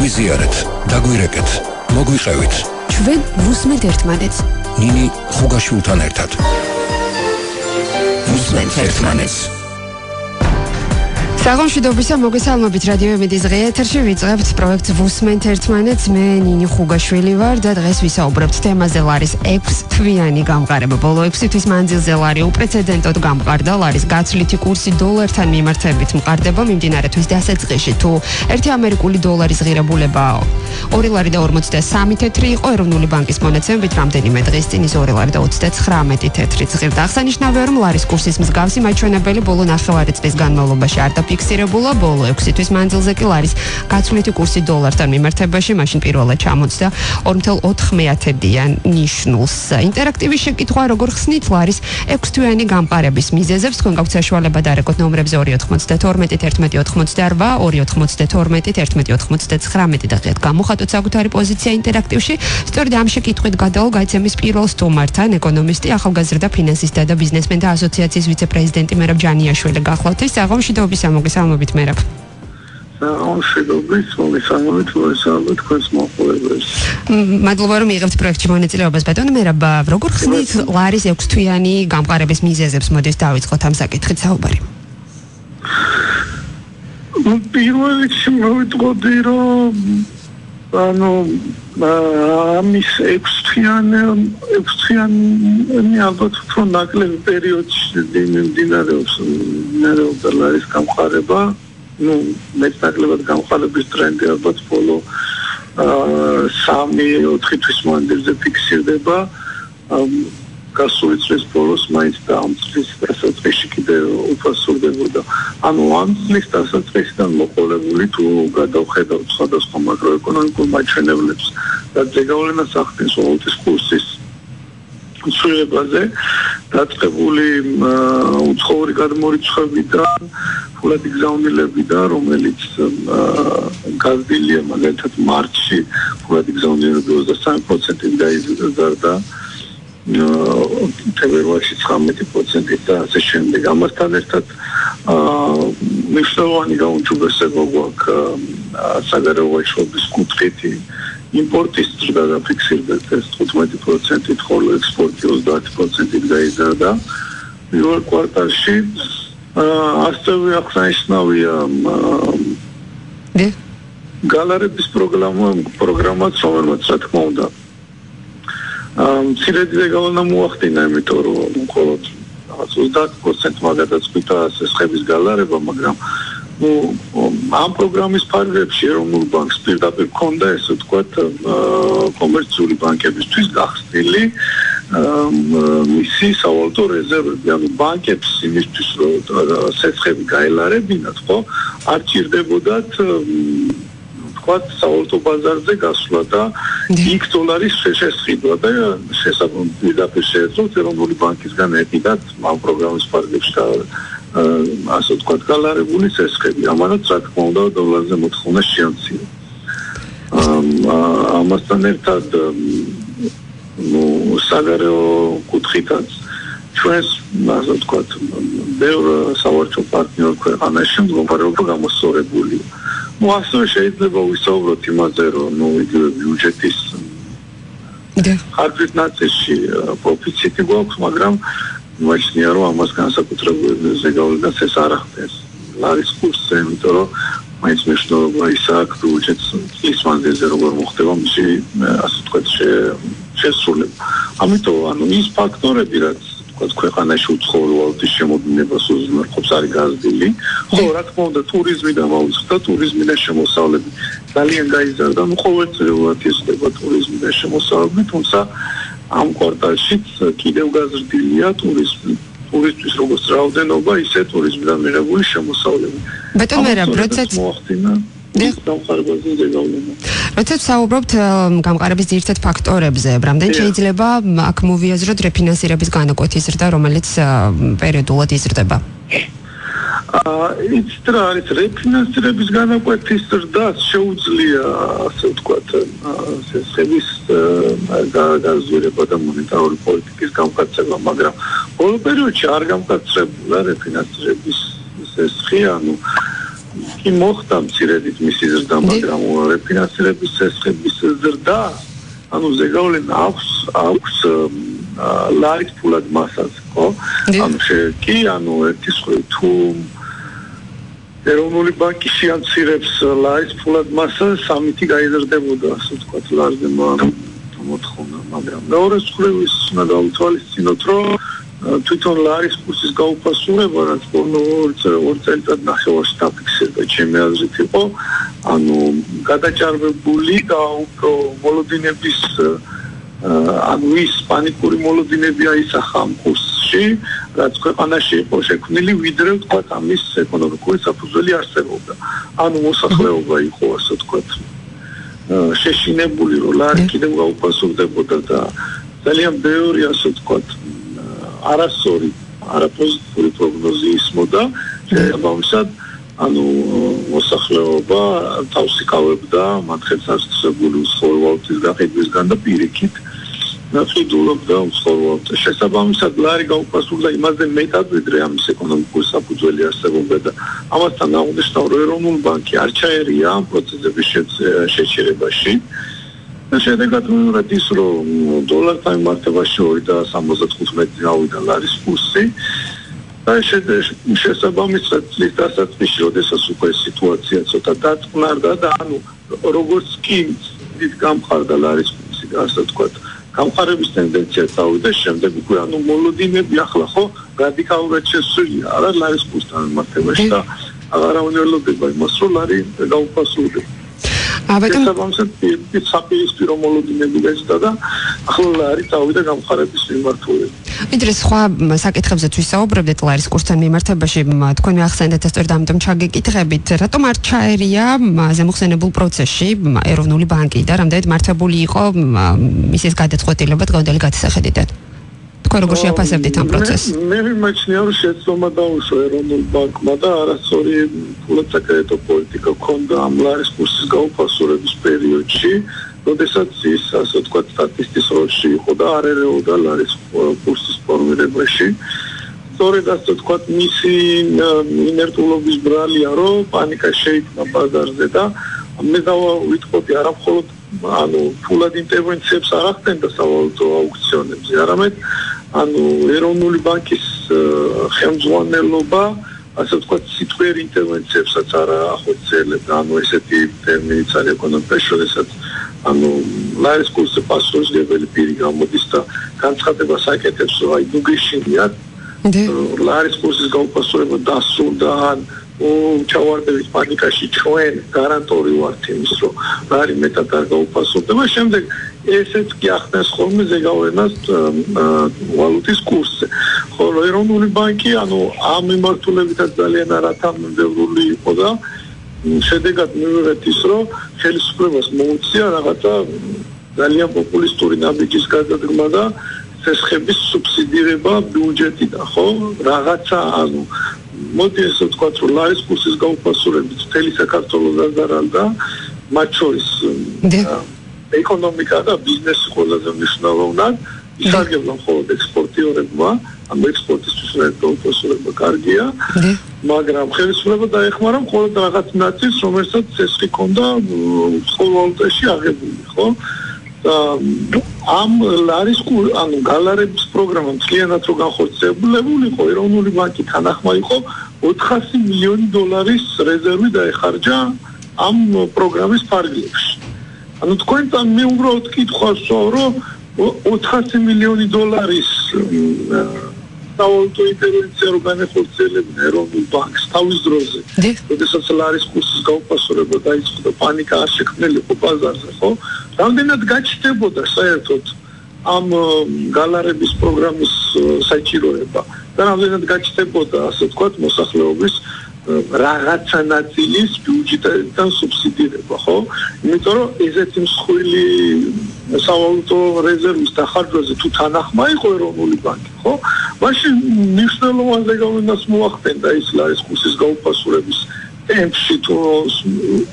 დაგვიზიარეთ, დაგვირეკეთ, მოგვიყევით. ჩვენ ვუსმენთ ერთმანეთს. ნინი ხუგაშვილთან ერთად. ვუსმენთ ერთმანეთს. საღამოშიდობისა მოგესალმებით. რადიო ემედის დღე ეთერში ვიწყებთ პროექტს ვუსმენთ ერთმანეთს. მე ნინი ხუგაშვილი ვარ და დღეს ვისაუბრებთ თემაზე ლარის 6 თვიანი გამყარება. ბოლო 6 თვის მანძილზე ლარი უპრეცედენტოდ გამყარდა. ლარის გაცვლითი კურსი დოლართან მიმართებით მყარდება მიმდინარე თვის დასაწყისში. თუ ერთი ამერიკული დოლარის ღირებულება 2 ლარი და 53 თეთრი იყო ეროვნული ბანკის მონაცემებით რამდენიმე დღის წინ ის 2 ლარი და 39 თეთრი ღირდა აღსანიშნავია რომ ლარის კურსის მსგავსი მაჩვენებელი ბოლო ნახევარი წლის განმავლობაში არ და ფიქსირებულა ბოლო 6 თვის მანძილზე კი ლარის გაცვლითი კურსი დოლართან მიმართებაში მაშინ პირველად ჩამოწდა 2.4-დან ნიშნულს. ინტერაქტივი შეკითხვა როგორ ხსნით ლარის 6 თვიანი გამყარების მიზეზებს თქვენ გაქვთ საშუალება დარეკოთ ნომრებზე 292 1188 292 1189 და დღეს გამოხატოთ საკუთარი პოზიცია ინტერაქტივში. სწორედ ამ შეკითხვით გადავალ გაიცემის პირველ სტუმართან ეკონომისტი ახალგაზრდა ფინანსისტთა და ბიზნესმენთა ასოციაციის ვიცე-პრეზიდენტი მერაბ ჯანიაშვილი გახლავთ ეს საღამოშიდობის მოგესალმებით მერაბ. საღამოშიდობის მოგესალმებით მოგესალმებით თქვენს მოხულებებს. მადლობა რომ იღებთ პროექტში მონაწილეობას ბატონო მერაბ. როგორ ხსნით ლარის 6 თვიანი გამყარების მიზეზებს მოდის დავიწყოთ ამ საკითხით საუბარი. პირველ რიგში მოვიტყოდი რომ ანუ ამის 6 თვიანი 6 თვიანი ალბათ უფრო ნაკლები პერიოდში დინარეობს ნერვთა ლარის გამყარება. ну მეტნაკლებად გამყარების ტრენდი ალბათ ბოლო აა 3-4 თვის მანძილზე ფიქსირდება გასული წლის ბოლოს მაინც და ამ წლის დასაწყისში კიდე უფასურდებოდა. ანუ ამ წლის დასაწყისიდან მოყოლებული თუ გადავხედავთ სხვადასხვა მაკროეკონომიკურ მაჩვენებლებს და ზეგავლენას ახდენს ვალუტის კურსის ცვლილებაზე დაწყებული უცხოური გადმორიცხვებიდან ფულადი გზავნილებიდან რომელიც გაზდილია მაგალითად მარტში ფულადი გზავნილება 23%-ით გაიზარდა თებერვალში 19% და ასე შემდეგ. ამასთან ერთად აა მნიშვნელოვანი გაუმჯობესება გვაქვს საგარეო ექსპორტის კუთხითი იმპორტის ზრდა დაფიქსირდა ეს 15%-ით, ხოლო ექსპორტი 30%-ით გაიზარდა. პირველ კვარტალში აა ასევე აღსანიშნავია დე გალერების პროგრამა პროგრამაც რომელმაც რა თქმა უნდა მცირედი რეგალონა მოახდინა, იმიტომ რომ მხოლოდ 30% მაგადაწყვიტა სესხების გალარება, მაგრამ ну ამ პროგრამის ფარგლებში ეროვნულ ბანკს პირდაპირ ქონდა ესე ვთქვათ კომერციული ბანკებისთვის გახსნილი მისი სავალუტო რეზერვები, ანუ ბანკებს იმისთვის რომ სესხები გაელარებინათ, ხო, არ ჭირდებოდათ თქვათ საავტო ბაზარზე გასვლა და იქ დოლარის შესაძლებლობა და შესაძლებლობა შეეძლოთ ეროვნული ბანკისგან ეკიდათ ამ პროგრამის ფარგლებში და ასე თქვათ გალარებული წესები ამანაც რა თქმა უნდა დოლარზე მოთხოვნა შეამცირა. ამასთან ერთად ნუ საგარეო კუთხითაც ჩვენს ასე თქვათ ბევრ სავარჯიშო პარტნიორ ქვეყანაში მდგომარეობა გამოსწორებულია ну ასე შეიძლება ვისაუბროთ იმაზე რომ ნუ იგივე ბიუჯეტის და ხარჯის ნაწილში პროფიციტი გვაქვს მაგრამ მოიხსნია რომ ამას განსაკუთრებული ზეგავლენას ეს არ ახდენს. ლარის კურსზე იმიტომ რომ მაინც მნიშვნელობა ისაა ბიუჯეტს ის მანძილზე როგორ მოხდება მისი ასე ვთქვათ შესრულება. ამიტომ ანუ ის ფაქტორები რაც თქვა ქვეყანაში ვალუტის შემოდინებას უზრუნველყოფს არის გაზრდილი. ხო, რა თქმა უნდა, ტურიზმი და მოუწყდა ტურიზმი და შემოსავლები ძალიან გაიზარდა. ნუ ყოველწლიურად ისდება ტურიზმი და შემოსავლები, თუმცა ამ კვარტალშიც კიდევ გაზრდილია ტურიზმი. ტურისტის როგორც რაოდენობა, ისე ტურიზმიდან მიღებული შემოსავლები. ბატონო, რა პროცესი მოახდინა? როდესაც საუბრობთ გამყარების ძირითად ფაქტორებზე, რამდენ შეიძლება აქ მოვიაზროთ რეფინანსირების განაკვეთის ზრდა, რომელიც პერიოდულად იზრდება? აა ის რა არის რეფინანსირების განაკვეთის ზრდა შეუძლია ასე ვთქვათ სესების გაზრება და მონეტარული პოლიტიკის გამკაცება, მაგრამ ბოლო პერიოდში არ გამკაცრებულა რეფინანსირების ეს ხე, ანუ კი მოხდა მცირედით მისი ზრდა, მაგრამ რეფინანსირების წესების ზრდა, ანუ ზეგავლენ აქვს აქვს ლაით ფულად მასას, ხო? ანუ კი, ანუ ერთი სხვა თუ ეროვნული ბანკი შეამცირებს ლაით ფულად მასას, სამითი გაიზრდებოდა, ასე ვთქვათ, ლარზე მოთხოვნა, მაგრამ მეორე მხრივ ის უნდა დაუთვალისწინოთ, რომ თვითონ ლარის კურსის გაუფასურება რაც ორ წელიწად ნახევარს დაფიქსირდა ჩემი აზრით იყო ანუ გადაჭარბებული და უფრო მოლოდინების ანუ ის პანიკური მოლოდინები აისახა ამ კურსში რაც ქვეყანაში იყო შექმნილი ვიდრე თქვა ამის ეკონომიკური საფუძველი არსებობდა. ანუ მოსახლეობა იყო ასე თქვა შეშინებული რომ ლარი კიდევ გაუფასურდებოდა და ძალიან ბევრი ასე თქვა არასორი არაპოზიტიური პროგნოზი ისმოდა. შეებავსად ანუ მოსახლეობა თავს იკავებდა მათ ხელსაწყობილი უცხოელობის გაყიდვისგან და პირიქით ნაცვლობდა უცხოელობის შესაბამისად ლარი გაუპასურდა იმაზე მეტად ვიდრე ამის ეკონომიკური საფუძველი არსებობდა და ამასთან აღნიშნავ რომ ეროვნული ბანკი არ ჩაერია ამ პროცესების შეჩერებაში და შედეგად მივიღეთ ის რომ დოლართან მიმართება შორი და 75 გავიდა ლარის კურსი და შესაბამისად წლის დასაწყისში როდესაც უკვე სიტუაცია ცოტა დაწყნარდა და ანუ როგორც კი დიდ გამხარდა ლარის კურსი ასე ვთქვათ გამყარების ტენდენცია წავიდა შემდეგ უკვე ანუ მოლოდინები ახლა ხო რადიკალურად შესულია არა ლარის კურსთან მიმართებაში და აღარავინ ელოდება იმას რომ ლარი გაუფასურდება ბატონო საბამსად ის საპირისპირო მოლოდინები გეცდა და ახლა არის წავიდა გამხარების მიმართულებით. ვიდრე სხვა საკითხებზეც ვისაუბრებდით ლარის კურსთან მიმართებაში თქვენ ახსენეთ ეს წერდა ამიტომ ჩაგეკითხებით რატომ არ ჩაერია ზემოხსენებულ პროცესში ეროვნული ბანკი და რამდენად მართებული იყო მისის გადაწყვეტილება დღევანდელი გათსახედიდან? თქვენ როგორ შეაფასებდით ამ პროცესს? მე მიმაჩნია რომ შეცდომა დაუშვა ეროვნულ ბანკმა და არასწორი ფულაცაკრედიტო პოლიტიკა ქონდა ამ ლარის კურსის გაუფასურების პერიოდში, როდესაც ის ასე ვთქვათ სტატისტიკის როლში იყო და არ ერეოდა ლარის კურსის ფორმირებაში. სწორედ ასე ვთქვათ მისი ინერტულობის ბრალია რომ პანიკა შეიქმნა ბაზარზე და მე დავიტყობი არა მხოლოდ ანუ ფულად ინტერვენციებს არ ახდენდა სავალუტო აუქციონებზე, არამედ ანუ ეროვნული ბანკის ხელმძღვანელობა ასე ვთქვათ სიტყვიერ ინტერვენციებსაც არ ახორციელებდა ანუ ესეთი ტერმინიც არის ეკონომიკაში შესაძ ანუ ლარის კურსზე პასუხისმგებელი პირი გამოდის და განცხადებას აკეთებს რომ აი ნუგეშინიათ ლარის კურსის გაუფასურება დასულდა ან ჩავარდებით პანიკაში ჩვენ გარანტორი ვართ იმის რომ არის მეტად არ გაუფასურდება შემდეგ ესეც კი ახდენს ხოლმე ზეგავლენას ვალუტის კურსზე. ხოლო ეროვნული ბანკი, ანუ ამ მიმართულებითაც ძალიან არათანმიმდევრული იყო და შედეგად მივიღეთ ის, რომ ხელისუფლებას მოუწია რაღაცა ძალიან პოპულისტური ნაბიჯის გადადგმა და წესხების სუბსიდირება ბიუჯეტიდან, ხო? რაღაცა, ანუ მოდი ესე ვთქვათ, რომ ლარის კურსის გაუფასურებით მთელი საქართველოს დაზარალდა, მათ შორის ეკონომიკა და ბიზნესი ყველაზე მნიშვნელოვნად ისარგებლა მხოლოდ ექსპორტიორებმა, ანუ ექსპორტისთვის რეგულაცია კარგია, მაგრამ ხელისუფლება დაეხმარა მხოლოდ რაღაც ნაწილს, რომელსაც ეს ხონდა ხოლმეში აღებული, ხო? ამ ლარის ანუ გალარების პროგრამა მთლიანად რო განხორციელებული იყო, ეროვნული ბანკი თანახმა იყო 400 მილიონი დოლარის რეზერვი დაეხარჯა ამ პროგრამის ფარგლებში. ანუ თქვენთან მე უბრალოდ კითხავს რომ 400 მილიონი დოლარის სავალუტო ინტერვენცია რო განეხორციელებდა ეროვნულ ბანკს თავის დროზე. როდესაც ლარის კურსის გაუფასურება დაიწყო და პანიკა არ შექმნილიყო ბაზარზე, ხო? რამდენად გაჩნდებოდა საერთოდ ამ გალარების პროგრამის საჭიროება და რამდენად გაჩნდებოდა ასე ვთქვათ მოსახლეობის რაღაცა ნაწილის ბიუჯეტიდან სუბსიდირება, ხო? იმიტომ რომ ესეთი მსხვილი სავალუტო რეზერვის დახარჯვაზე თუ თანახმა იყო ეროვნული ბანკი, ხო? მაშინ მნიშვნელოვან ზეგავლენას მოახდენდა ის ლარის კურსის გაუფასურების ტემპში თუ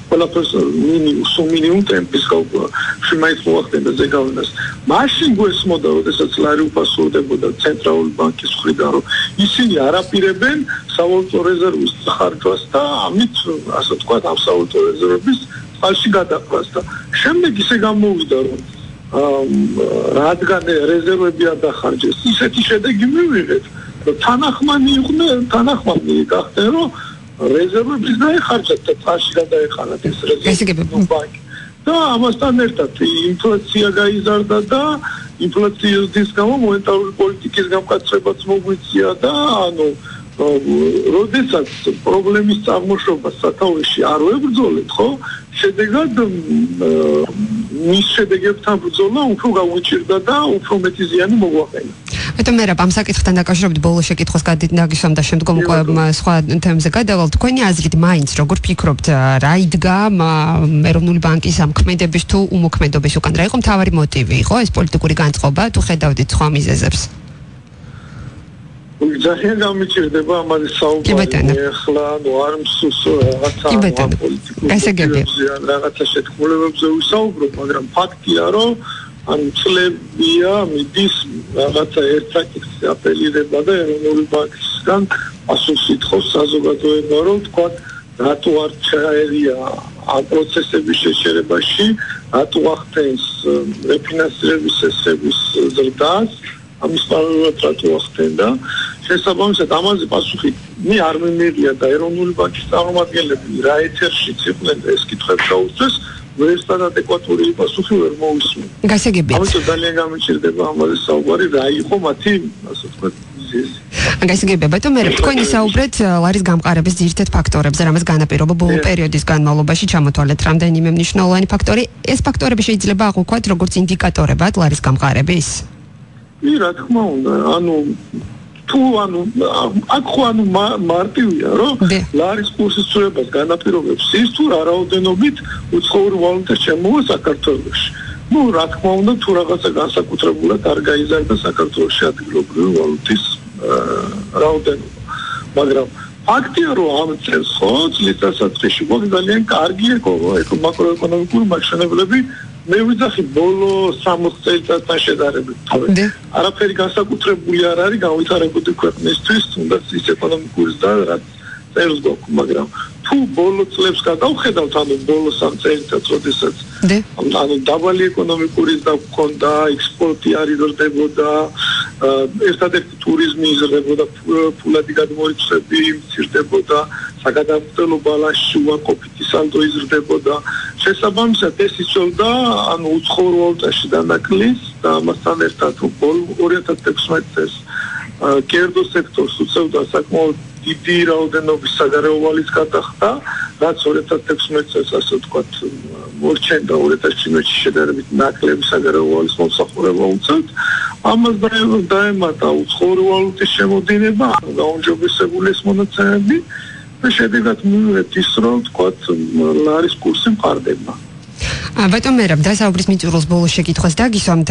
ყველაფერს მინიმუმ სულ მინიმუმ ტემპის გაუგო შემაიც მოახდინა ზეგავლენას მაშინ გვესმოდა როდესაც ლარი უფასურდებოდა ცენტრალური ბანკის მხრიდან რომ ისინი არაპირებენ სავალუტო რეზერვის ხარჯვას და ამით ასე თქვა ამ სავალუტო რეზერვების წყალში გადაყვას და შემდეგ ისე გამოვიდა რომ რადგან რეზერვები არ დახარჯეს ისეთი შედეგი მივიღეთ თანახმანი იყვნენ თანახმანი გახდნენ რომ რეზერვების დაეხარჯათ და წაში გადაეხარათ ეს რეზერვები ბანკი. და ამასთან ერთად ინფლაცია გაიზარდა და ინფლაციის დის გამო მონეტარული პოლიტიკის გამკაცებაც მოგვიწია და ანუ როდესაც პრობლემის წარმოშობა სათავეში არ ვებრძოლეთ ხო? შედეგად მის შედეგებთან ბრძოლა უფრო გაუჭირდა და უფრო მეტი ზიანი მოგვაყენა. მე რა ამ საკითხთან დაკავშირებით ბოლო შეკითხვას გადაგისვამ და შემდგომ უკვე სხვა თემებზე გადავალ თქვენი აზრით მაინც როგორ ფიქრობთ რა იდგა ეროვნული ბანკის ამ ქმედების თუ უმოქმედობის უკან? რა იყო მთავარი მოტივი? იყო ეს პოლიტიკური განწყობა? თუ ხედავდით სხვა მიზეზებს ძალიან გამიჭირდება ამაზე საუბარი ახლა ნუ არ მსუსო რაღაცა პოლიტიკური რაღაცა შეთქმულებებზე ვისაუბრობ მაგრამ ფაქტია რომ ან წლებია მიდის რაღაცა ერთაკითხი აპელირება და ეროვნული ბანკისგან ასოს ითხოვს საზოგადოება რომ თქვა რატო არ ჩაერია ამ პროცესების შეშერებაში რატო ახდენს რეფინანსირების ესების ზრდას ამის პარალელურად რატო ახდენდა შესაბამისად ამაზე პასუხი მე არ მიმერია და ეროვნული ბანკის წარმომადგენლები რა ეთერშიც იყვნენ ეს კითხვები გაუწეს ვერსად ადეკვატური პასუხი ვერ მოუსმენ. გასაგებია. ამიტომ ძალიან გამიჭირდება ამაზე საუბარი რა იყო მათი, ასე ვთქვათ, გასაგებია, ბატონ, მე თქვენი საუბრეთ ლარის გამყარების ძირითად ფაქტორებზე, რამაც განაპირობა ბოლო პერიოდის განმავლობაში ჩამოთვალეთ რამდენიმე მნიშვნელოვანი ფაქტორი. ეს ფაქტორები შეიძლება აღვქვათ როგორც ინდიკატორებად ლარის გამყარების? კი, რა თქმა უნდა, ანუ თუ ანუ აქ ხო ანუ მარტივია რომ ლარის კურსის ცვლილებას განაპირობებს ის თუ რა რაოდენობით უცხოური ვალუტა შემოვა საქართველოში. ну რა თქმა უნდა თუ რაღაცა განსაკუთრებულად არ გაიზარდა საქართველოში ადგილობრივი ვალუტის რაოდენობა. მაგრამ ფაქტია რომ ამ წელს ხო წლის დასაწყისში მოგვი ძალიან კარგი ეკო მაკროეკონომიკური მაჩვენებლები მე ვიძახი ბოლო 60 წელიწადთან შედარებით. თორე არაფერი განსაკუთრებული არ არის გავითარებული ქვეყნისთვის, თუნდაც ის ეკონომიკური და რაც წერს გქ, მაგრამ თუ ბოლო წლებს გადავხედავთ, ანუ ბოლო 3 წელიწადს, როდესაც ანუ დაბალი ეკონომიკური და გქონდა, ექსპორტი არ იზრდებოდა, ერთადერთი ტურიზმი იზრდებოდა, ფულადი გადმოიწები მცირდებოდა, საგადამწყვეტო ბალანსი უარყოფითი სალდო იზრდებოდა. შესაბამისად ეს იწევდა ანუ უცხოურ ვალუტაში დანაკლის და ამასთან ერთად 2016 წელს კერძო სექტორს უწევდა საკმაოდ დიდი რაოდენობის საგარეო ვალის გადახდა, რაც 2016 წელს ასე ვთქვათ მორჩენდა 2017 შედარებით ნაკლები საგარეო ვალის მომსახურება უწევთ. ამას დაემატა უცხოური ვალუტის შემოდინება, გაუნჯობესებული ეს მონაცემები. და შედეგად მივიღეთ ის რომ თქვა ლარის კურსი მყარდება ბატონ მერაბ დასაუბრის მიწურულს ბოლოს შეკითხვას დაგისვამთ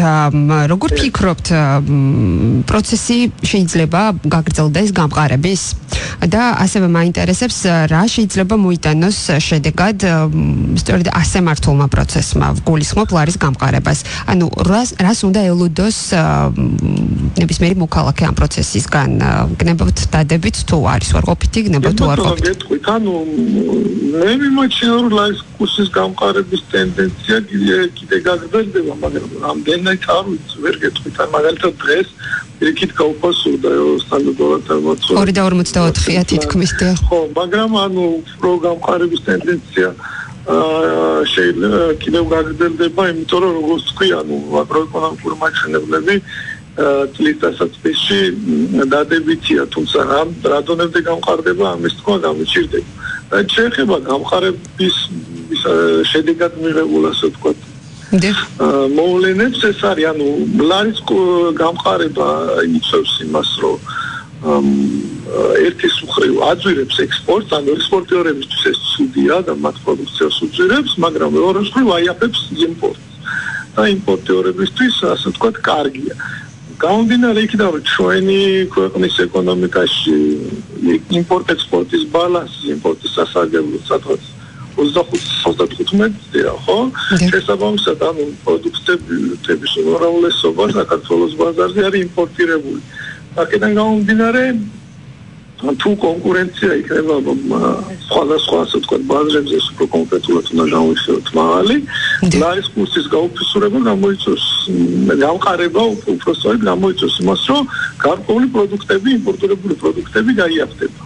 როგორ ფიქრობთ პროცესი შეიძლება გაგრძელდეს გამყარების? და ასევე მაინტერესებს რა შეიძლება მოიტანოს შედეგად სწორედ ასე მართულმა პროცესმა გულისხმობ ლარის გამყარებას. ანუ რას რას უნდა ელუდოს ნებისმიერი მოქალაქე ამ პროცესისგან? გნებავთ დადებით თუ არის ვარყოფითი გნებავთ თუ არ ყოფით ანუ მე მიმაჩნია რომ ლარის კურსის გამყარების ტენდენცია ინფლაცია კიდე გაგრძელდება, მაგრამ რამდენად არ ვიცი, ვერ გეტყვით, ან მაგალითად დღეს იქით გაუფასურდა სტანდარტულად მოწოდება. 2.44-ია თითქმის და ხო, მაგრამ ანუ პრო გამყარების ტენდენცია აა შეიძლება კიდევ გაგრძელდება, იმიტომ რომ როგორც თქვი, ანუ მაკროეკონომიკური მაჩვენებლები წლის დასაწყისში დადებითია, თუმცა რა რა დონემდე გამყარდება, ამის თქვა გამიჩირდება. და შეიძლება გამყარების შედეგად მიღებულ ასე ვთქვათ. დე. მოვლენებს ეს არის, ანუ ლარის გამყარება იწევს იმას, რომ ერთის მხრივ აძვირებს ექსპორტს, ანუ ექსპორტიორებისთვის ეს ცუდია და მათ პროდუქციას უძვირებს, მაგრამ მეორე მხრივ აიაფებს იმპორტს. და იმპორტიორებისთვის ასე ვთქვათ, კარგია. გამომდინარე იქიდან, რომ ჩვენი ქვეყნის ეკონომიკაში იმპორტ-ექსპორტის ბალანსი, იმპორტის სასარგებლო სადღაც 25-35-დია, ხო? შესაბამისად, ანუ პროდუქტების უმრავლესობა საქართველოს ბაზარზე არის იმპორტირებული. აქედან გამომდინარე, თუ კონკურენცია იქნება სხვადასხვა ასე ვთქვათ ბაზრებზე უფრო კონკრეტულად უნდა გავიხსენოთ მაღალი ლარის კურსის გაუფისურება გამოიწვევს გამყარება უფრო სწორედ გამოიწვევს იმას რომ გარკვეული პროდუქტები იმპორტირებული პროდუქტები გაიაფდება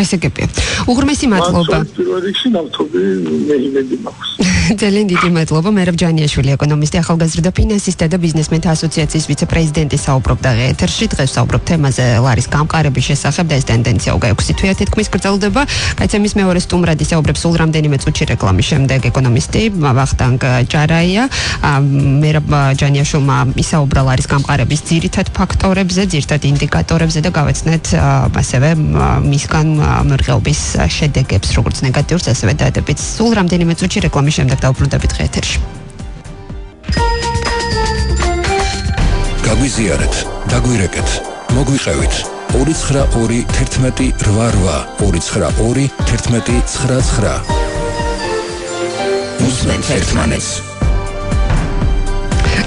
ესე იგი უღრმესი მადლობა. პირველ რიგში ნავთობი მე იმედი მაქვს ძალიან დიდი მადლობა. მერაბ ჯანიაშვილი ეკონომისტი ახალგაზრდა ფინანსისტთა და ბიზნესმენთა ასოციაციის ვიცე-პრეზიდენტი საუბრობდა ეთერში. დღეს საუბრობ თემაზე ლარის გამყარების შესახებ და ეს ტენდენცია უკვე თვეა თითქმის გრძელდება. კაცემის მეორე სტუმრად ისაუბრებს სულ რამდენიმე წუთში რეკლამის შემდეგ. ეკონომისტი ვახტანგ ჯარაია. მერაბ ჯანიაშვილმა ისაუბრა ლარის გამყარების ძირითად ფაქტორებზე ძირითად ინდიკატორებზე და გავეცნეთ ასევე მისგან მრღეობის შედეგებს როგორც ნეგატიურს ასევე დადებითს სულ რამდენიმე წუთში რეკლამის შემდეგ დავბრუნდებით ღეთერში. გაგვიზიარეთ, დაგვირეკეთ, მოგვიყევით. 292 11 88 292 11 99 უსმენთ ერთმანეთს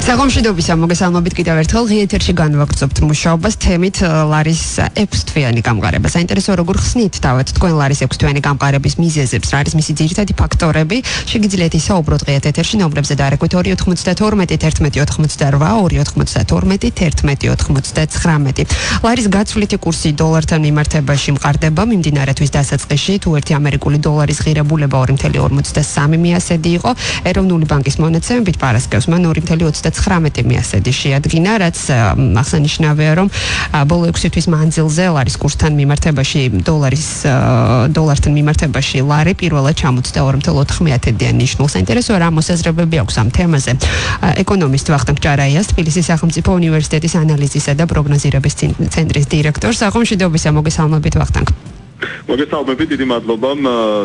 საღამოშიდობისა მოგესალმებით კიდევ ერთხელ ღიეთერში განვაგრძობთ მუშაობას თემით ლარის 6 თვიანი გამყარება. საინტერესო როგორ ხსნით დავეთ თქვენ ლარის 6 თვიანი გამყარების მიზეზებს, რა არის მისი ძირითადი ფაქტორები? შეგიძლიათ ისაუბროთ ღიეთ ეთერში ნომრებზე და არაკვით 292 1188 1199 ლარის გაცვლითი კურსი დოლართან მიმართებაში მყარდება მიმდინარე თვის დასაწყისში თუ ერთი ამერიკული დოლარის ღირებულება 2.53 მიასედი იყო ეროვნული ბანკის მონაცემებით პარასკევს მან 2.20 19 მიასედი შეადგინა, რაც აღსანიშნავია, რომ ბოლო 6 თვის მანძილზე ლარის კურსთან მიმართებაში დოლარის დოლართან მიმართებაში ლარი პირველად ჩამოწდა 2.4-დან ნიშნულ საინტერესო რა მოსაზრებები აქვს ამ თემაზე. ეკონომისტ ვახტანგ ჭარაიას თბილისის სახელმწიფო უნივერსიტეტის ანალიზისა და პროგნოზირების ცენტრის დირექტორს. აღმშვიდობისა მოგესალმებით ვახტანგ. მოგესალმებით, დიდი მადლობა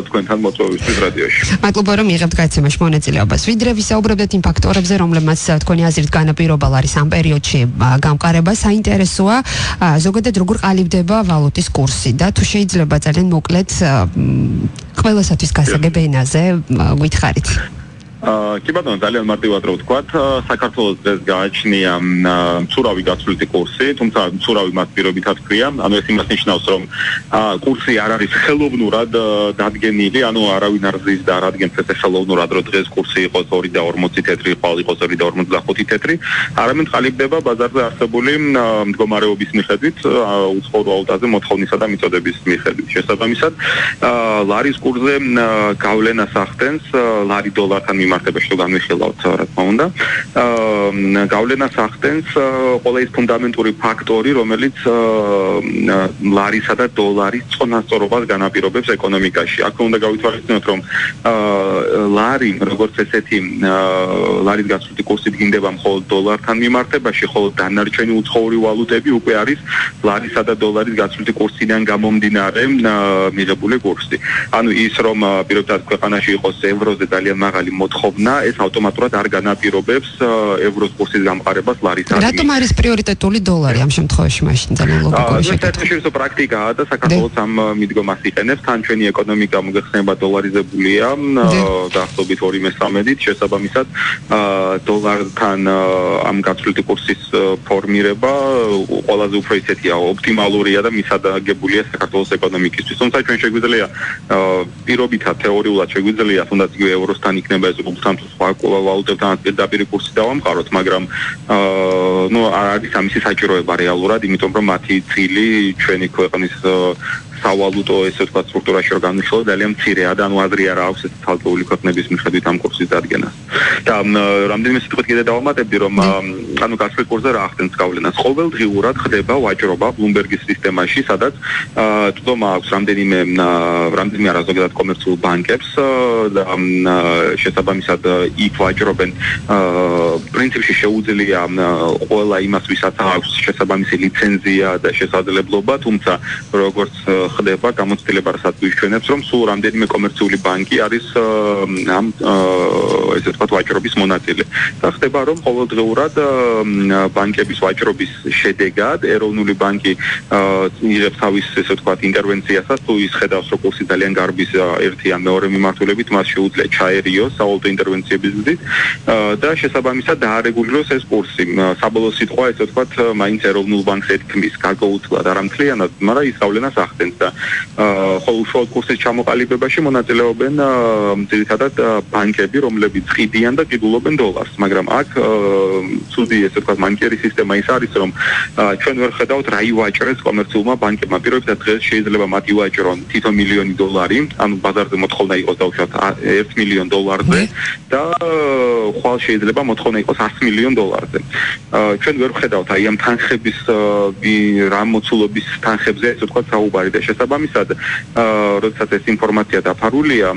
თქვენთან მოწვევისთვის რადიოში. მადლობა რომ იღებთ გაიცემაში მონაწილეობას. ვიდრე ვისაუბრებდეთ იმ ფაქტორებზე, რომლებმაც თქვენი აზრით განაპირობალ არის ამ პერიოდში გამყარება, საინტერესოა ზოგადად როგორ ყალიბდება ვალუტის კურსი და თუ შეიძლება ძალიან მოკლედ ყველასათვის გასაგებ ენაზე გითხარით. კი ბატონო ძალიან მარტივად რო ვთქვათ საქართველოს დღეს გააჩნია მცურავი გაცვლითი კურსი თუმცა მცურავი მას პირობითად ქვია ანუ ეს იმას ნიშნავს რომ კურსი არ არის ხელოვნურად დადგენილი. ანუ არავინ არ ზის და რადგან ეს ხელოვნურად რო დღეს კურსი იყოს 2.40 თეთრი ყავ იყოს 2.45 თეთრი. არამედ ყალიბდება ბაზარზე არსებული მდგომარეობის მიხედვით უცხო ვალუტაზე მოთხოვნისა და მიწოდების მიხედვით. შესაბამისად ლარის კურსზე გავლენას ახდენს ლარი დოლართან მიმართებაში რომ განვიხილავთ, რა თქმა უნდა, აა გავლენას ახდენს ყველა ის ფუნდამენტური ფაქტორი, რომელიც ლარისა და დოლარის წონასწორობას განაპირობებს ეკონომიკაში. აქ უნდა გავითვალისწინოთ, რომ აა ლარი, როგორც ესეთი ლარის გასული კურსი დგინდება მხოლოდ დოლართან მიმართებაში, ხოლო დანარჩენი უცხოური ვალუტები უკვე არის ლარისა და დოლარის გასული კურსიდან გამომდინარე მიღებული კურსი. ანუ ის რომ პირობთან ქვეყანაში იყოს ევროზე ძალიან მაღალი 4 თხოვნა ეს ავტომატურად არ განაპირობებს ევროს კურსის გამყარებას ლარისადმი. რატომ არის პრიორიტეტული დოლარი ამ შემთხვევაში მაშინ ძალიან ლოგიკურია. ეს საერთაშორისო პრაქტიკაა და საქართველოს ამ მიდგომას იყენებს, თან ჩვენი ეკონომიკა მოგეხსენება დოლარიზებულია დაახლოებით 2/3-ით, შესაბამისად დოლართან ამ გაცვლითი კურსის ფორმირება ყველაზე უფრო ისეთია ოპტიმალურია და მისადგებულია საქართველოს ეკონომიკისთვის. თუმცა ჩვენ შეგვიძლია პირობითად თეორიულად შეგვიძლია თუნდაც იგივე ევროსთან იქნება ეს რუბლთან თუ სხვა ვალუტებთან პირდაპირ კურსი დავამყაროთ, მაგრამ აა ნუ არ არის ამისი საჭიროება რეალურად, იმიტომ რომ მათი წილი ჩვენი ქვეყნის სავალუტო ესე ვთქვათ სტრუქტურაში რომ განვიხილოთ ძალიან მცირეა და ანუ აზრი არ აქვს ეს თალკეული ქვეყნების მიხედვით ამ კურსის დადგენას. და რამდენიმე სიტყვით კიდე დავამატებდი რომ ანუ გასულ კურსზე რა ახდენს გავლენას. ყოველდღიურად ხდება ვაჭრობა ბლუმბერგის სისტემაში, სადაც თვითონ აქვს რამდენიმე რამდენიმე არა ზოგადად კომერციულ ბანკებს და შესაბამისად იქ ვაჭრობენ პრინციპში შეუძლია ყველა იმას ვისაც აქვს შესაბამისი ლიცენზია და შესაძლებლობა, თუმცა როგორც ხდება გამოცდილება რასაც გვიჩვენებს რომ სულ რამდენიმე კომერციული ბანკი არის ამ ესე ვთქვათ ვაჭრობის მონაწილე. და ხდება რომ ყოველდღურად ბანკების ვაჭრობის შედეგად ეროვნული ბანკი იღებს თავის ესე ვთქვათ ინტერვენციასაც თუ ის ხედავს რომ კურსი ძალიან გარბის ერთი ან მეორე მიმართულებით მას შეუძლია ჩაერიოს სავალუტო ინტერვენციების გზით და შესაბამისად დაარეგულიროს ეს კურსი. საბოლოო სიტყვა ესე ვთქვათ მაინც ეროვნულ ბანკს ეთქმის გარკვეულწილად არამთლიანად მაგრამ ის გავლენას ახდენს და ხოლო უშუალოდ კურსის ჩამოყალიბებაში მონაწილეობენ ძირითადად ბანკები რომლებიც ყიდიან და ყიდულობენ დოლარს მაგრამ აქ ცუდი ესე ვთქვათ ბანკერი სისტემა ის არის რომ ჩვენ ვერ ხედავთ რა ივაჭრეს კომერციულმა ბანკებმა. პირობითად დღეს შეიძლება მათ ივაჭრონ თითო მილიონი დოლარი ანუ ბაზარზე მოთხოვნა იყოს დაუშვათ 1 მილიონ დოლარზე და ხვალ შეიძლება მოთხოვნა იყოს 100 მილიონ დოლარზე. ჩვენ ვერ ხედავთ აი ამ თანხების რა მოცულობის თანხებზე ესე ვთქვათ საუბარი და შესაბამისად როდესაც ეს ინფორმაცია დაფარულია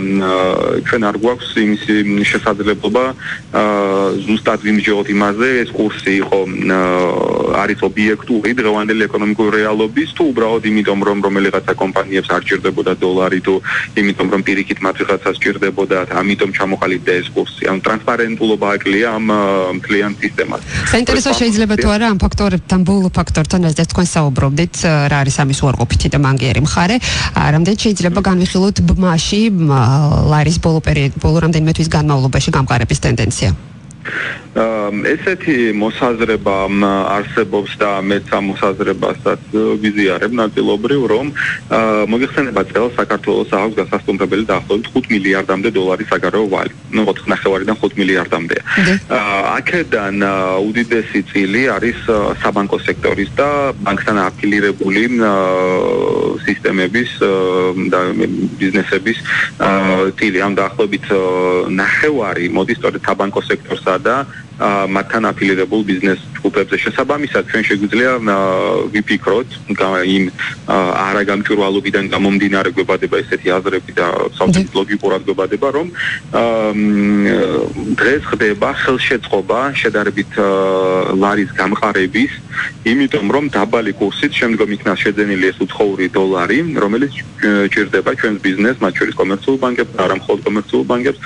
ჩვენ არ გვაქვს იმის შესაძლებლობა ზუსტად ვიმსჯელოთ იმაზე ეს კურსი იყო არის ობიექტური დღევანდელი ეკონომიკური რეალობის თუ უბრალოდ იმიტომ რომ რომელიღაცა კომპანიებს არ ჭირდებოდა დოლარი თუ იმიტომ რომ პირიქით მათ ვიღაცას ჭირდებოდა ამიტომ ჩამოყალიბდა ეს კურსი. ანუ ტრანსპარენტულობა აკლია ამ კლიენტ სისტემას საინტერესო შეიძლება თუ არა ამ ფაქტორებთან ბოლო ფაქტორთან ეს თქვენ საუბრობდით რა არის ამის უარყოფითი და მანგიერი მხარე რამდენ შეიძლება განვიხილოთ ბმაში ლარის ბოლო პერიოდ ბოლო რამდენიმე თვის განმავლობაში გამყარების ტენდენცია ესეთი მოსაზრება არსებობს და მეც ამ მოსაზრებასაც э, ვიზიარებ ნაწილობრივ, რომ э, მოიხსენება წელს საქართველოს აქვს გასასტუმრებელი დაახლოებით 5 მილიარდამდე დოლარი საგარეო ვალი. ნუ 4.5-დან 5 მილიარდამდე. აქედან э, უდიდესი წილი არის საბანკო სექტორის და ბანკთან აფილირებული სისტემების და ბიზნესების წილი. ამ დაახლოებით ნახევარი მოდის სწორედ საბანკო სექტორსა და მათთან აფილირებულ ბიზნეს ჯგუფებზე. შესაბამისად ჩვენ შეგვიძლია ვიფიქროთ იმ არაგამჭვირვალობიდან გამომდინარე გვებადება ესეთი აზრები და საერთოდ ლოგიკურად გვებადება რომ დღეს ხდება ხელშეწყობა შედარებით ლარის გამყარების იმიტომ რომ დაბალი კურსით შემდგომ იქნა შეძენილი ეს უცხოური დოლარი რომელიც ჭირდება ჩვენს ბიზნესს მათ შორის კომერციულ ბანკებს არა მხოლოდ კომერციულ ბანკებს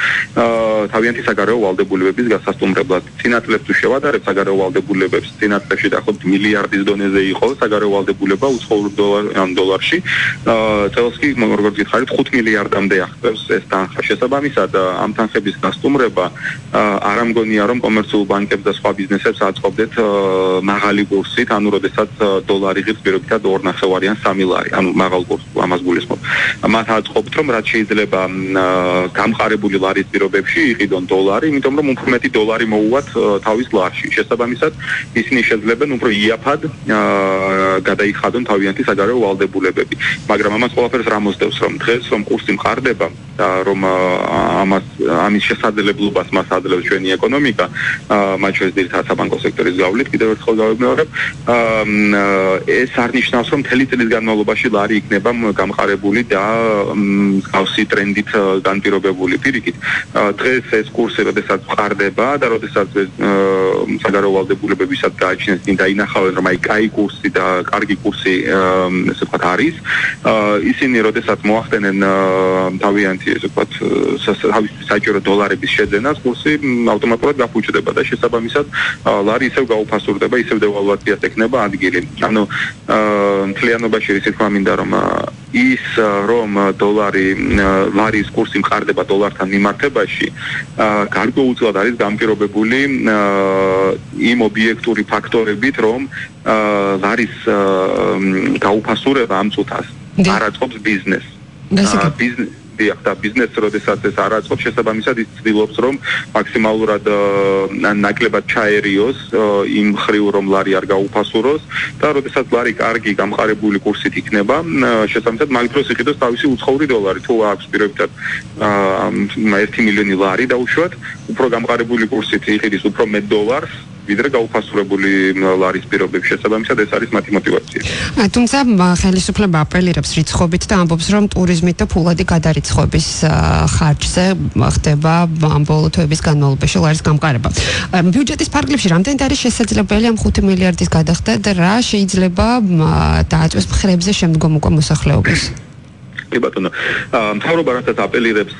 თავიანთი საგარეო ვალდებულებების გასასტუმრებლად სინათლეს თუ შევადარებ საგარეო ვალდებულებებს სინათლეში დაახლოებით მილიარდის დონეზე იყო საგარეო ვალდებულება უცხოურ დოლარში. წელს კი როგორც გითხარით 5 მილიარდამდე აღწევს ეს თანხა. შესაბამისად ამ თანხების გასტუმრება არ ამგონია რომ კომერციულ ბანკებს და სხვა ბიზნესებს აწყობდეთ მაღალი კურსით ანუ როდესაც დოლარი ღირს პირობითად 2.5-იან 3 ლარი ანუ მაღალ კურსს ამას გულისხმობ. მათ აწყობთ რომ რაც შეიძლება გამყარებული ლარის პირობებში იყიდონ დოლარი იმიტომ რომ უფრო მეტი დოლარი მოუვათ თავის ლარში. შესაბამისად, ისინი შეძლებენ უფრო იაფად გადაიხადონ თავიანთი საგარეო ვალდებულებები. მაგრამ ამას ყველაფერს რა მოსდევს, რომ დღეს რომ კურსი მყარდება და რომ ამას ამის შესაძლებლობას მას ადლევს ჩვენი ეკონომიკა, მათ შორის ძირითადად საბანკო სექტორის გავლით, კიდევ ერთხელ გავიმეორებ, ეს არნიშნავს, რომ მთელი წლის განმავლობაში ლარი იქნება გამყარებული და გავსი ტრენდით განპირობებული პირიქით. დღეს ეს კურსი, როდესაც მყარდება და როდესაც საგარეო ვალდებულებებისაც გააჩნიეს წინ დაინახავენ რომ აი კაი კურსი და კარგი კურსი ესე ვთქვათ არის. ისინი როდესაც მოახდენენ თავიანთი ესე ვთქვათ თავის საჭირო დოლარების შეძენას კურსი ავტომატურად გაფუჭდება და შესაბამისად ლარი ისევ გაუფასურდება ისევ დევალვაციას ეკნება ადგილი. ანუ მთლიანობაში ისე თქვა მინდა რომ ის რომ დოლარი ლარის კურსი მყარდება დოლართან მიმართებაში გარკვეულწილად არის გამპირობებული იმ ობიექტური ფაქტორებით რომ ლარის გაუფასურება ამ წუთას არაწყობს ბიზნესს ბიზნეს დიახ და ბიზნესს როდესაც ეს არ აწყობს შესაბამისად ის ცდილობს რომ მაქსიმალურად ნაკლებად ჩაერიოს იმ ხრივ რომ ლარი არ გაუფასუროს და როდესაც ლარი კარგი გამყარებული კურსით იქნება შესაბამისად მაგ დროს იყიდოს თავისი უცხოური დოლარი. თუ აქვს პირობითად 1 მილიონი ლარი დაუშვათ უფრო გამყარებული კურსით იყიდის უფრო მეტ დოლარს ვიდრე გაუფასურებული ლარის პირობებს შესაბამისად ეს არის მათი мотиваცია. თუმცა ხელისუფლება აპელირებს რიცხობით და ამბობს რომ ტურიზმით და ფულადი გადარიცხვის ხარჯზე ხდება ამ ბოლო თვეების განმავლობაში ლარის გამყარება. ბიუჯეტის ფარგლებში რამდენად არის შესაძლებელი ამ 5 მილიარდის გადახდა და რა შეიძლება დააწვეს მხრებზე შემდგომ უკვე მოსახლეობას? კი ბატონო. მთავრობა რასაც აპელირებს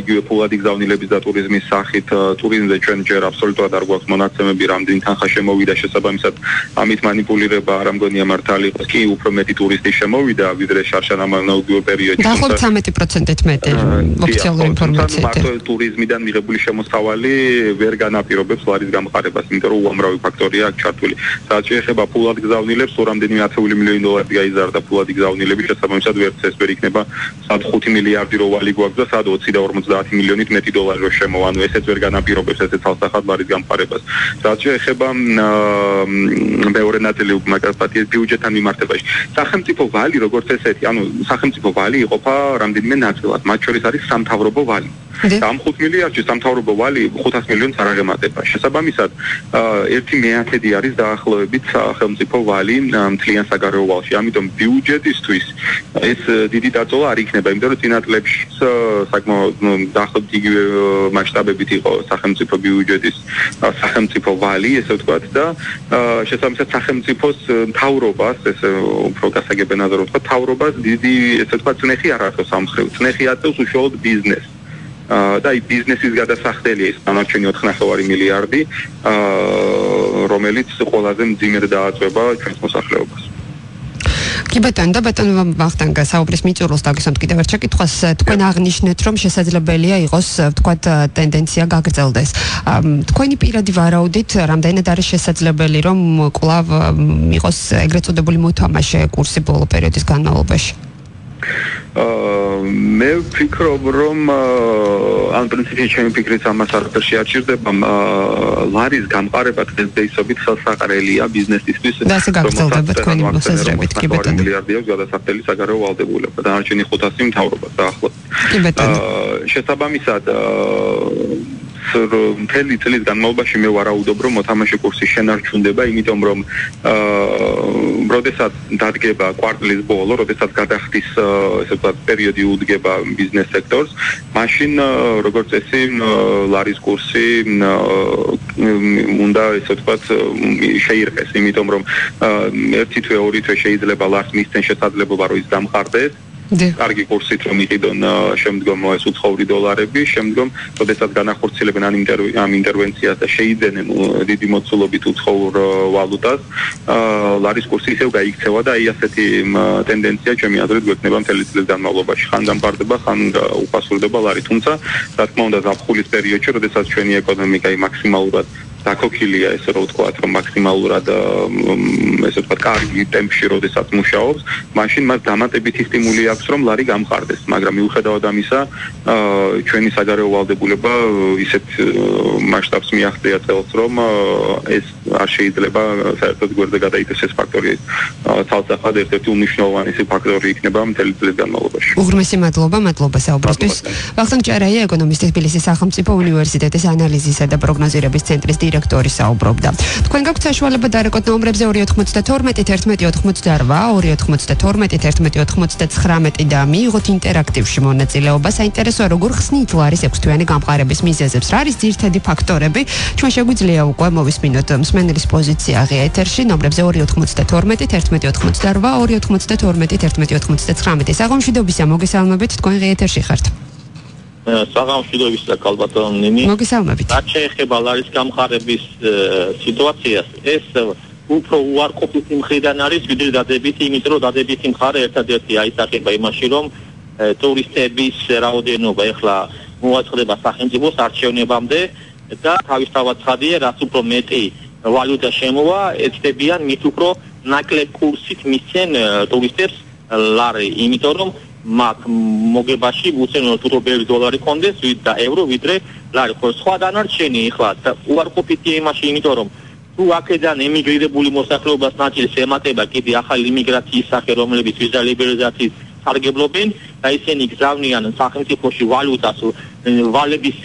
იგივე ფულად იგზავნილების და ტურიზმის სახით, ტურიზმზე ჩვენ ჯერ აბსოლუტურად არ გვაქვს მონაცემები, რამდენი თანხა შემოვიდა შესაბამისად ამით манипулირება არ ამგონია მართალი. კი, უფრო მეტი ტურისტი შემოვიდა, ვიდრე შარშანამანაუგიურ პერიოდში. დაახლოებით 13%-ით მეტი ოფიციალური ინფორმაციით. მარტო ტურიზმიდან მიღებული შემოსავალი ვერ განაპირობებს ლარის გამყარებას, იმიტომ რომ უამრავი ფაქტორია აქ ჩართული. რაც შეეხება ფულად გზავნილებს, თუ რამდენიმე 10 მილიონი დოლარი გაიზარდა ფულად გზავნილები, შესაბამისად ვერც ეს ვერ იქნება სად 5 მილიარდი რო ვალი გვაქვს და სად 20 და 50 მილიონით მეტი დოლარი რო შემოვა, ანუ ესეც ვერ განაპირობებს ესეც თალსახად ლარის გამყარებას. რაც შეეხება მეორე ნაწილი უკმაკასპატიის ბიუჯეტთან მიმართებაში. სახელმწიფო ვალი როგორც ესეთი, ანუ სახელმწიფო ვალი იყოფა რამდენიმე ნაწილად, მათ შორის არის სამთავრობო ვალი. ამ 5 მილიარდში სამთავრობო ვალი 500 მილიონს არ აღემატება. შესაბამისად, ერთი მეათედი არის დაახლოებით სახელმწიფო ვალი მთლიან საგარეო ვალში. ამიტომ ბიუჯეტისთვის ეს დიდი ბრძოლა არ იქნება, იმიტომ რომ წინა წლებში საკმაოდ დაახლოებით იგივე მასშტაბებით იყო სახელმწიფო ბიუჯეტის სახელმწიფო ვალი, ესე ვთქვათ და შესაბამისად სახელმწიფოს მთავრობას, ესე უფრო გასაგებენად რომ ვთქვა, მთავრობას დიდი ესე ვთქვათ წნეხი არ აწევს ამ ხრივ. წნეხი აწევს უშუალოდ ბიზნესს. და აი ბიზნესის გადასახდელი ეს დანარჩენი 4.5 მილიარდი, რომელიც ყველაზე მძიმედ დააწובה ჩვენს მოსახლეობას. კი ბატონო და ბატონო ვახტანგ საუბრის მიწურულს დაგესვამთ კიდევ ერთ შეკითხვას თქვენ აღნიშნეთ რომ შესაძლებელია იყოს თქვათ ტენდენცია გაგრძელდეს. თქვენი პირადი ვარაუდით რამდენად არის შესაძლებელი რომ კლავ იყოს ეგრეთ წოდებული მოთამაშე კურსი ბოლო პერიოდის განმავლობაში მე ვფიქრობ რომ ან პრინციპში ჩემი ფიქრიც ამას არაფერ შეაჩერდება ლარის გამყარება დღესდღეობით ხელსაყრელია ბიზნესისთვის. და ასე გაგრძელდება თქვენი მოსაზრებით კი ბეტონი. მილიარდია გადასახდელი საგარეო ვალდებულება და არჩენი 500 მთავრობა დაახლოებით. კი ბეტონი. შესაბამისად მთელი წლის განმავლობაში მე ვარაუდობ რომ მოთამაშე კურსი შენარჩუნდება იმიტომ რომ აა როდესაც დადგება კვარტლის ბოლო, როდესაც გადახდის ესე ვთქვათ პერიოდი უდგება ბიზნეს სექტორს, მაშინ როგორც წესი ლარის კურსი უნდა ესე ვთქვათ შეირყეს, იმიტომ რომ ერთი თვე, ორი თვე შეიძლება ლარს მისცენ შესაძლებლობა რომ ის დამყარდეს კარგი კურსით რომ იყიდონ შემდგომ ეს უცხოური დოლარები, შემდგომ შესაძლოა განახორციელებენ ამ ამ ინტერვენციას და შეიძენენ დიდი მოცულობით უცხოურ ვალუტას, ლარის კურსი ისევ გაიქცევა და აი ასეთი ტენდენცია ჩემი აზრით გვექნება მთელი წლის განმავლობაში. ხან დამყარდება, ხან უფასურდება ლარი, თუმცა რა თქმა უნდა ზაფხულის პერიოდში, როდესაც ჩვენი ეკონომიკა იმაქსიმალურად დაკოქილია ესე რომ ვთქვა რომ მაქსიმალურად ესე ვთქვა კარგი ტემპში როდესაც მუშაობს. მაშინ მას დამატებითი სტიმული აქვს რომ ლარი გამყარდეს მაგრამ მიუხედავად ამისა ჩვენი საგარეო ვალდებულება ისეთ მასშტაბს მიაღწია წელს რომ ეს არ შეიძლება საერთოდ გვერდზე გადაიდეს ეს ფაქტორი. თალსახად ერთ-ერთი უნიშნულოვანესი ფაქტორი იქნება მთელი წლის განმავლობაში. უღრმესი მადლობა მადლობა საუბრისთვის. ვახტანგ ჭარაია ეკონომისტი თბილისის სახელმწიფო უნივერსიტეტის ანალიზისა და პროგნოზირების ცენტრის დირექტორი საუბრობდა. თქვენ გაქვთ საშუალება დარეკოთ ნომრებზე 292 1188 292 და მიიღოთ ინტერაქტივში მონაწილეობა. საინტერესოა როგორ ხსნით ლარის ექვსთვიანი გამყარების მიზეზებს. რა არის ძირითადი ფაქტორები? ჩვენ შეგვიძლია უკვე მოვისმინოთ მსმენელის პოზიცია ღია ეთერში ნომრებზე 292 1188 292 1189. საღამოშიდობისა მოგესალმებით თქვენ ღია ეთერში ხართ. საღამოშიდობის და კალბატონინი. მოგესალმებით. რაც შეეხება ლარის გამხარების სიტუაციას, ეს უფრო უარყოფითი მხრიდან არის ვიდრე დადებითი, იმიტომ რომ დადებითი მხარე ერთადერთი აისახება იმაში, რომ ტურისტების რაოდენობა ეხლა მოაწყდება სახელმწიფოს არჩევნებამდე და თავისთავად ხადია, რაც უფრო მეტი ვალუტა შემოვა, ეცდებიან მით უფრო ნაკლებ კურსით მისცენ ტურისტებს ლარი, იმიტომ რომ მაგ მოგებაში უცენო თუ რობერი დოლარი კონდეს და ევრო ვიდრე ლარი ხო სხვა დანარჩენი ახლა უარყოფითი იმაში იმიტომ რომ თუ აქედან ემიგრირებული მოსახლეობას ნაწილს ემატება კიდე ახალი იმიგრაციის სახე რომლებიც ვიზა ლიბერალიზაციის სარგებლობენ და ისინი გზავნიან სახელმწიფოში ვალუტას ვალების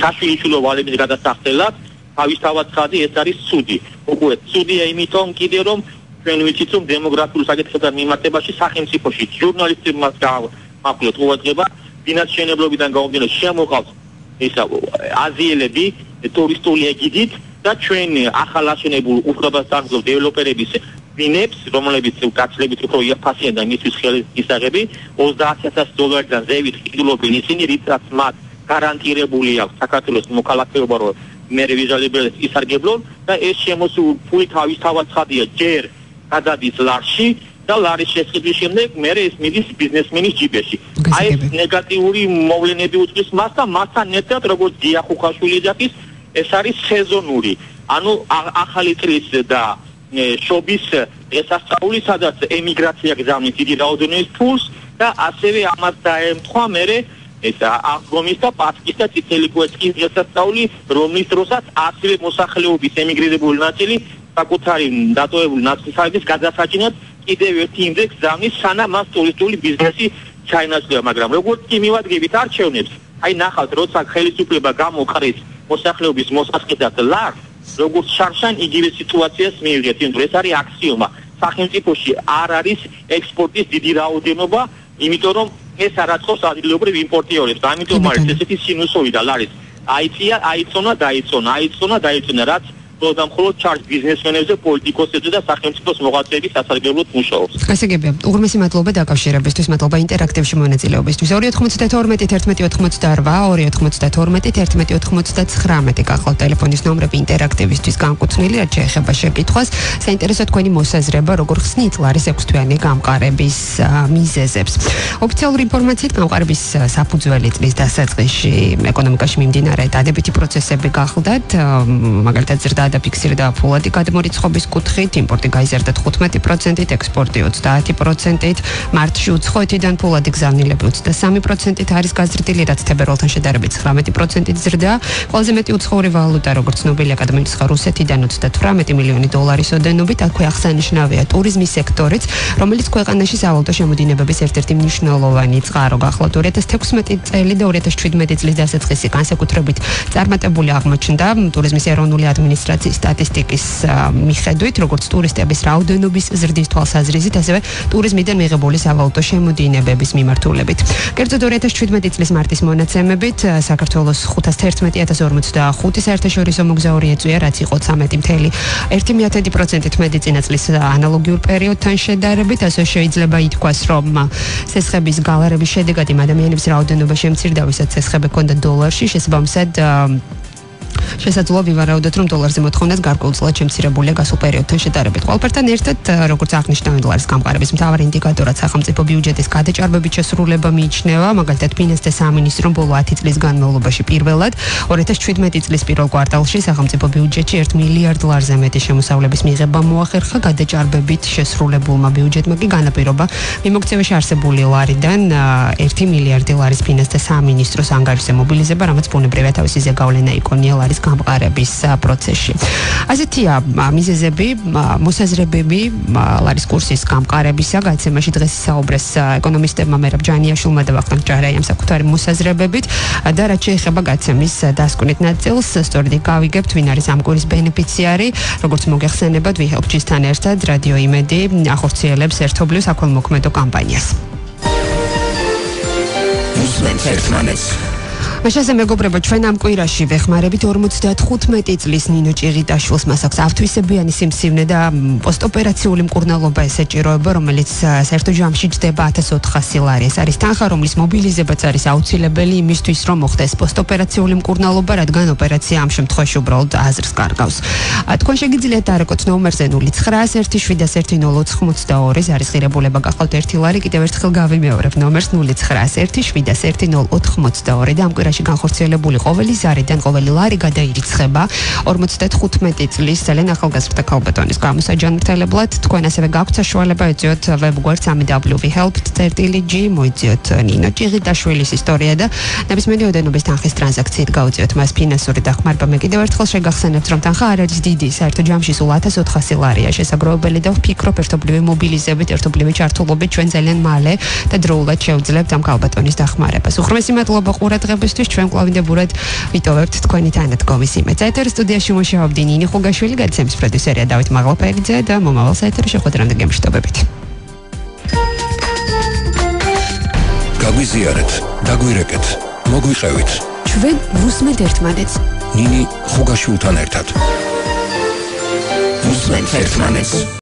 საშიშულო ვალების გადასახდელად თავისთავად ხადი ეს არის ცუდი. უკვე ცუდია იმიტომ კიდე რომ ჩვენ ვიცით რომ დემოგრაფიულ საკითხებთან მიმართებაში სახელმწიფოში ჟურნალისტებმა გააქვთ ყურადღება ფინანსშენებლობიდან გამომდინარე შემოყავს ისა აზიელები ტურისტული ეგიდით და ჩვენ ახალაშენებულ უფლებასდამძლო დეველოპერების ვინებს რომლებიც უკაცლებით უფრო იაფასიან და მისთვის ხელისაღები 30000 დოლარიდან ზევით ყიდულობენ ისინი რითაც მათ გარანტირებული აქვს საქართველოს მოქალაქეობა რომ მე ვიზალებელს ისარგებლონ და ეს შემოსული ფული თავისთავად ხადია ჯერ გადადის ლარში და ლარის შესყიდვის შემდეგ მე ეს მიდის ბიზნესმენის ჯიბეში. აი ეს ნეგატიური მოვლენები უწვის მას და მასთან ერთად როგორც გიახუხაშვილი ძახის ეს არის სეზონური. ანუ ახალი წლის და შობის ესასწაული სადაც ემიგრაცია გზავნის დიდი რაოდენობის ფულს და ასევე ამას დაემთხვა მე ეს აღგომის და პასკის და წითელი კვეთკის დღესასწაული რომლის დროსაც ასევე მოსახლეობის ემიგრირებული ნაწილი საკუთარი დატოვებული ნაცნობების გადასაჭინად კიდევ ერთი ინდექს ზამის სანამ მას ტურისტული ბიზნესი ჩაინაცვლა მაგრამ როგორც კი მივადგებით არჩევნებს აი ნახავთ როცა ხელისუფლება გამოყრის მოსახლეობის მოსასყიდად ლარ როგორც შარშან იგივე სიტუაციას მიიღეთ იმ დროს არის აქსიომა. სახელმწიფოში არ არის ექსპორტის დიდი რაოდენობა იმიტომ რომ ეს არაცხოს ადგილობრივ იმპორტიორებს. ამიტომ არის ესეთი სინუსოი და ლარის. აიწია აიწონა დაიწონა აიწონა დაიწონა რაც და მხოლოდ ჩარჯ ბიზნესმენებზე, პოლიტიკოსებზე და სახელმწიფოს მოღვაწეების სასარგებლოდ მუშაობს. ასე გებია. უღრმესი მადლობა დაკავშირებისთვის, მადლობა ინტერაქტივში მონაწილეობისთვის. 292-11-92-11-99 გახლავთ ტელეფონის ნომრები ინტერაქტივისთვის განკუთვნილი, რაც შეეხება შეკითხვას. საინტერესო თქვენი მოსაზრება, როგორ ხსნით ლარის 6 თვიანი გამყარების მიზეზებს. ოფიციალური ინფორმაციით გამყარების საფუძველი წლის დასაწყისში ეკონომიკაში მიმდინარე დადებითი პროცესები გახლდათ, მაგალითად ზრდა დაფიქსირდა ფულადი გადმორიცხობის კუთხით, იმპორტი გაიზარდა 15%-ით, ექსპორტი 30%-ით, მარტში უცხოეთიდან ფულადი გზავნილები 23%-ით არის გაზრდილი, რაც თებერვალთან შედარებით 19%-ით ზრდა. ყველაზე მეტი უცხოური ვალუტა, როგორც ნობელი აკადემიის ხარ რუსეთიდან 38 მილიონი დოლარის ოდენობით, აქვე აღსანიშნავია ტურიზმის სექტორიც, რომელიც ქვეყანაში სავალუტო შემოდინებების ერთ-ერთი მნიშვნელოვანი წყარო გახლავთ 2016 წელი და 2017 წლის დასაწყისი განსაკუთრებით წარმატებული აღმოჩნდა ტურიზმის ეროვნული ადმინისტრაცია ადმინისტრაციის სტატისტიკის მიხედვით, როგორც ტურისტების რაოდენობის ზრდის თვალსაზრისით, ასევე ტურიზმიდან მიღებული სავალუტო შემოდინებების მიმართულებით. კერძოდ 2017 წლის მარტის მონაცემებით საქართველოს 511045 საერთაშორისო მოგზაური ეწვია, რაც იყო 13.1%-ით მეტი წინა წლის ანალოგიურ პერიოდთან შედარებით, ასე შეიძლება ითქვას, რომ სესხების გალერების შედეგად იმ ადამიანების რაოდენობა შემცირდა, ვისაც სესხები ჰქონდა დოლარში, შესაბამისად შესაძლოა ვივარაუდოთ, რომ დოლარზე მოთხოვნას გარკვეულწილად შემცირებულია გასულ პერიოდთან შედარებით. ყველაფერთან ერთად, როგორც აღნიშნავენ დოლარის გამყარების მთავარი ინდიკატორად სახელმწიფო ბიუჯეტის გადაჭარბების შესრულება მიიჩნევა, მაგალითად, ფინანსთა სამინისტრომ ბოლო 10 წლის განმავლობაში პირველად 2017 წლის პირველ კვარტალში სახელმწიფო ბიუჯეტში 1 მილიარდ დოლარზე მეტი შემოსავლების მიღება მოახერხა გადაჭარბებით შესრულებულმა ბიუჯეტმა კი განაპირობა მიმოქცევაში არსებული ლარიდან 1 მილიარდი ლარის ფინანსთა სამინისტროს ანგარიშზე მობილიზება, რამაც ბუნებრივია თავისი ზეგავლენა იქონია ლარის გამყარების პროცესში. ასეთია მიზეზები, მოსაზრებები ლარის კურსის გამყარებისა, გაცემაში დღეს საუბრეს ეკონომისტებმა მერაბ ჯანიაშვილმა და ვახტანგ ჭარაიამ საკუთარი მოსაზრებებით და რაც შეეხება გაცემის დასკვნით ნაწილს, სწორედ გავიგებთ, ვინ არის ამ კურსის ბენეფიციარი, როგორც მოგეხსენებათ, ვიჰელპჩისთან ერთად რადიო იმედი ახორციელებს ერთობლივ საქველმოქმედო კამპანიას. უსმენთ ერთმანეთს მაშასე მეგობრებო ჩვენ ამ კვირაში ვეხმარებით 55 წლის ნინო ჭიღიტაშვილს მას აქვს ავთვისებიანი სიმსივნე და პოსტოპერაციული მკურნალობა ესეჭიროება რომელიც საერთო ჯამში ჯდება 1400 ლარი ეს არის თანხა რომლის მობილიზებაც არის აუცილებელი იმისთვის რომ მოხდეს პოსტოპერაციული მკურნალობა რადგან ოპერაცია ამ შემთხვევაში უბრალოდ აზრს კარგავს. თქვენ შეგიძლიათ დარეკოთ ნომერზე 0917108082 არის ღირებულება გახავთ 1 ლარი კიდევ ერთხელ გავიმეორებ. ნომერს 0917108082 და ამ კვირაში განხორციელებული ყოველი ზარიდან ყოველი ლარი გადაირიცხება. 55 წლის ძალიან ახალგაზრდა ქალბატონის გამოსაჯანმრთელებლად თქვენ ასევე გაქვთ საშუალება ეძიოთ webguard www.help.gr მოიძიოთ ნინო ჭიღიტაშვილის ისტორია და ნებისმიერი ოდენობის თანხის ტრანზაქციით გაუწიოთ მას ფინანსური დახმარება. მე კიდევ ერთხელ შეგახსენებთ რომ თანხა არ არის დიდი საერთო ჯამში სულ 1400 ლარია შესაძლებელი და ვფიქრობ ერთობლივი მობილიზებით ერთობლივი ჩართულობით ჩვენ ძალიან მალე და დროულად შევძლებთ ამ ქალბატონის დახმარებას. უხრმესი მადლობა ყურადღებისთვის დღეისთვის ჩვენ კლავინდებურად ვიტოვებთ თქვენი თანადგომის იმედს. ეთერ სტუდიაში მუშაობდი ნინი ხუგაშვილი, გადაცემის პროდიუსერია დავით მაღლაფერიძე და მომავალ საეთერო შეხვედრამდე გემშვიდობებით. გაგვიზიარეთ, დაგვირეკეთ, მოგვიყევით. ჩვენ ვუსმენთ ერთმანეთს. ნინი ხუგაშვილთან ერთად. ვუსმენთ ერთმანეთს.